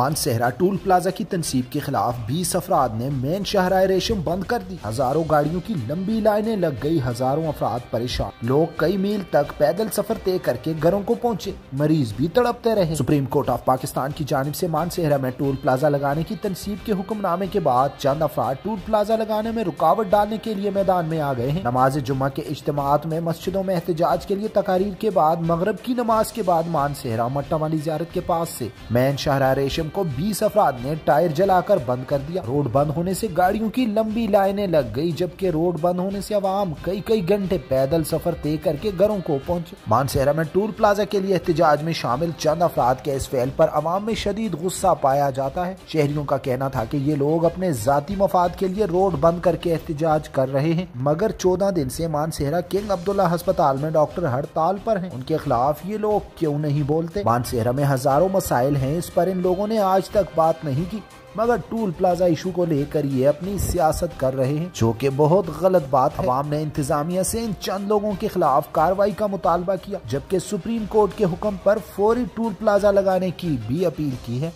مان سہرا tool plaza کی تنصیب کے خلاف بیس افراد نے مین شہرائے ریشم بند کر دی۔ ہزاروں گاڑیوں کی لمبی لائنیں لگ گئی، ہزاروں افراد پریشان۔ لوگ کئی میل تک پیدل سفر طے کر کے گھروں کو پہنچے۔ مریض بھی تڑپتے رہے۔ سپریم کورٹ آف پاکستان کی جانب سے مان سہرا میں ٹول پلازا لگانے کی تنصیب کے حکم نامے کے بعد چند افراد ٹول پلازا لگانے میں رکاوٹ ڈالنے کے لیے میدان میں آ گئے ہیں۔ نماز جمعہ کے اجتماعات میں مسجدوں میں احتجاج کے لیے تقاریر کے بعد، مغرب کی نماز کے بعد مان سہرا مٹا والی زیارت کے پاس سے مین شہرہ ریشم کو بیس افراد نے ٹائر جلا کر بند کر دیا۔ روڈ بند ہونے سے گاڑیوں کی لمبی لائنیں لگ گئی جبکہ روڈ بند ہونے سے عوام کئی کئی گھنٹے پیدل سفر طے کر کے گھروں کو پہنچے۔ مانسہرا میں ٹول پلازا کے لیے احتجاج میں شامل چند افراد کے اس فعل پر عوام میں شدید غصہ پایا جاتا ہے۔ شہریوں کا کہنا تھا کہ یہ لوگ اپنے ذاتی مفاد کے لیے روڈ بند کر کے احتجاج کر رہے ہیں، مگر چودہ دن سے مانسہرا کنگ عبداللہ ہسپتال میں ڈاکٹر ہڑتال پر ہیں۔ ان کے خلاف یہ لوگ کیوں نہیں بولتے؟ مانسہرا میں ہزاروں مسائل ہیں، اس پر ان لوگوں نے آج تک بات نہیں کی، مگر ٹول پلازا ایشو کو لے کر یہ اپنی سیاست کر رہے ہیں، جو کہ بہت غلط بات ہے۔ عوام نے انتظامیہ سے ان چند لوگوں کے خلاف کاروائی کا مطالبہ کیا، جبکہ سپریم کورٹ کے حکم پر فوری ٹول پلازا لگانے کی بھی اپیل کی ہے۔